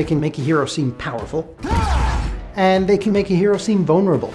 They can make a hero seem powerful, and they can make a hero seem vulnerable.